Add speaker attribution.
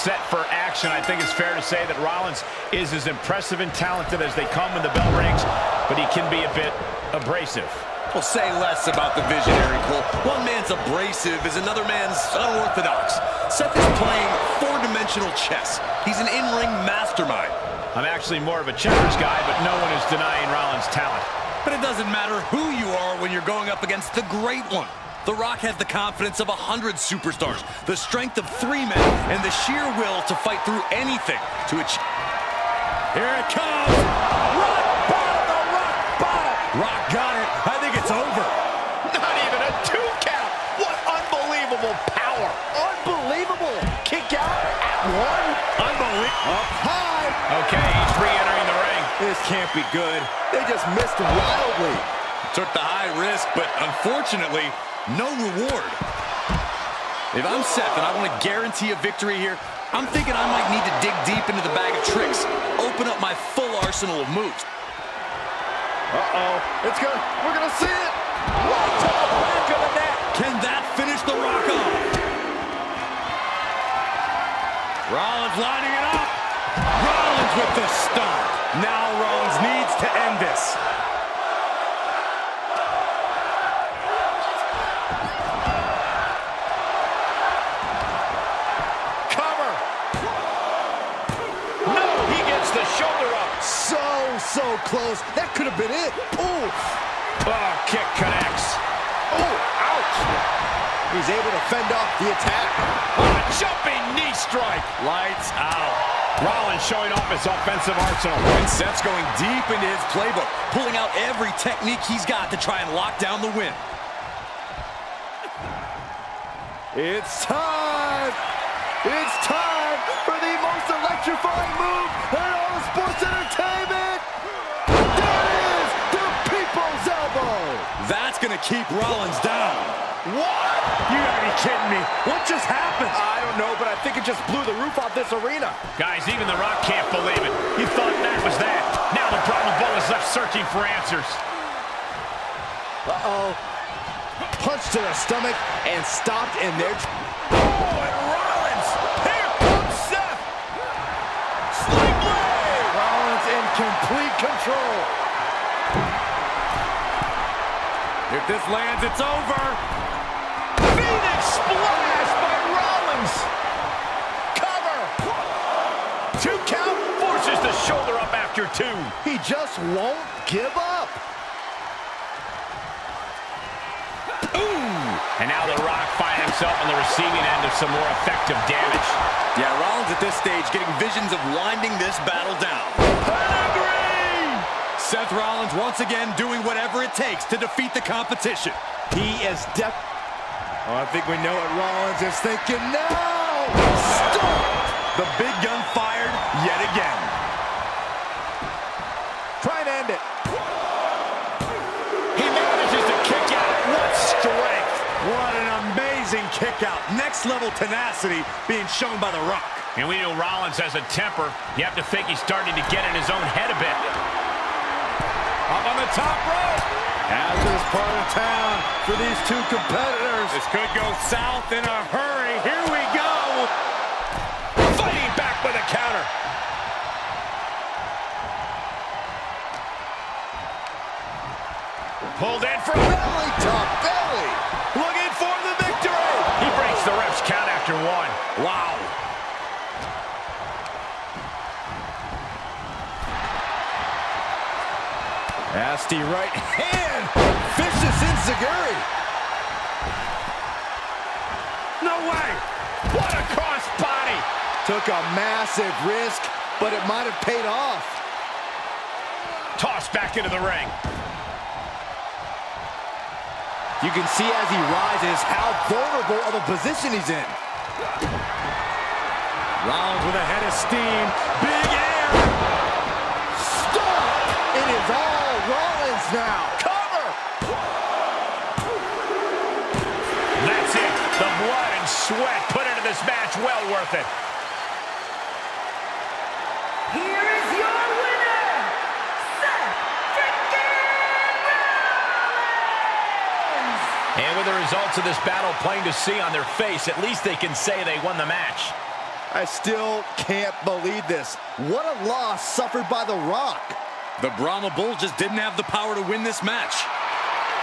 Speaker 1: set for action. I think it's fair to say that Rollins is as impressive and talented as they come when the bell rings, but he can be a bit abrasive.
Speaker 2: Well, say less about the visionary, Cole. One man's abrasive is another man's unorthodox. Seth is playing four-dimensional chess. He's an in-ring mastermind.
Speaker 1: I'm actually more of a checkers guy, but no one is denying Rollins' talent.
Speaker 2: But it doesn't matter who you are when you're going up against the great one. The Rock has the confidence of a hundred superstars, the strength of three men, and the sheer will to fight through anything to achieve. Here it comes! Rock bottom, the rock bottom! Rock got it. I think it's over.
Speaker 1: Not even a two count. What unbelievable power.
Speaker 3: Unbelievable. Kick out at one.
Speaker 2: Unbelievable.
Speaker 3: Up high.
Speaker 1: Okay, he's re-entering the ring.
Speaker 3: This can't be good. They just missed wildly.
Speaker 2: Took the high risk, but unfortunately, no reward. If I'm Seth and I want to guarantee a victory here, I'm thinking I might need to dig deep into the bag of tricks, open up my full arsenal of moves.
Speaker 3: Uh-oh. It's gonna, we're gonna see it. Right to the back of the net.
Speaker 2: Can that finish the rock off? Rollins lining it up. Rollins with the stomp. Now Rollins needs to end this.
Speaker 3: So, so close. That could have been it. Ooh.
Speaker 1: Oh, kick connects.
Speaker 3: Oh, ouch. He's able to fend off the attack.
Speaker 1: Oh, a jumping knee strike. Lights out. Rollins showing off his offensive arsenal.
Speaker 2: And Seth's going deep into his playbook, pulling out every technique he's got to try and lock down the win.
Speaker 3: It's time. It's time for the most electrifying move in all of sports entertainment. There it is, the people's elbow.
Speaker 2: That's going to keep Rollins down.
Speaker 3: What?
Speaker 2: You gotta be kidding me. What just happened?
Speaker 3: I don't know, but I think it just blew the roof off this arena.
Speaker 1: Guys, even The Rock can't believe it. He thought that was that. Now the Brahma Bull is left searching for answers.
Speaker 3: Uh-oh. Punch to the stomach and stopped in there.
Speaker 1: Oh,
Speaker 3: complete control.
Speaker 2: If this lands, it's over.
Speaker 1: Phoenix splash by Rollins! Cover! Two count forces the shoulder up after two.
Speaker 3: He just won't give up.
Speaker 1: Ooh! And now The Rock finds himself on the receiving end of some more effective damage.
Speaker 2: Yeah, Rollins at this stage getting visions of winding this battle down.
Speaker 1: Pedigree!
Speaker 2: Seth Rollins once again doing whatever it takes to defeat the competition.
Speaker 3: He is def... Oh, I think we know what Rollins is thinking now. Stop!
Speaker 2: The big gun fired yet again.
Speaker 3: Try and end it.
Speaker 1: He manages to kick out. What strength!
Speaker 2: What an amazing kick out. Next level tenacity being shown by The Rock.
Speaker 1: And we know Rollins has a temper. You have to think he's starting to get in his own head a bit.
Speaker 2: Up on the top rope.
Speaker 3: Hazardous part of town for these two competitors.
Speaker 2: This could go south in a hurry. Here we go.
Speaker 1: Fighting back with a counter. Pulled in for
Speaker 3: Belly to belly.
Speaker 1: looking for the victory. He breaks the ref's count after one.
Speaker 2: Wow.
Speaker 3: Nasty right hand. Vicious Enziguri.
Speaker 1: No way. What a cross body.
Speaker 3: Took a massive risk, but it might have paid off.
Speaker 1: Tossed back into the ring.
Speaker 3: You can see as he rises how vulnerable of a position he's in.
Speaker 2: Rollins with a head of steam. Big
Speaker 3: now.
Speaker 1: Cover. That's it. The blood and sweat put into this match well worth it.
Speaker 4: Here is your winner, Seth Rollins!
Speaker 1: And with the results of this battle plain to see on their face, at least they can say they won the match.
Speaker 3: I still can't believe this. What a loss suffered by The Rock.
Speaker 2: The Brahma Bull just didn't have the power to win this match.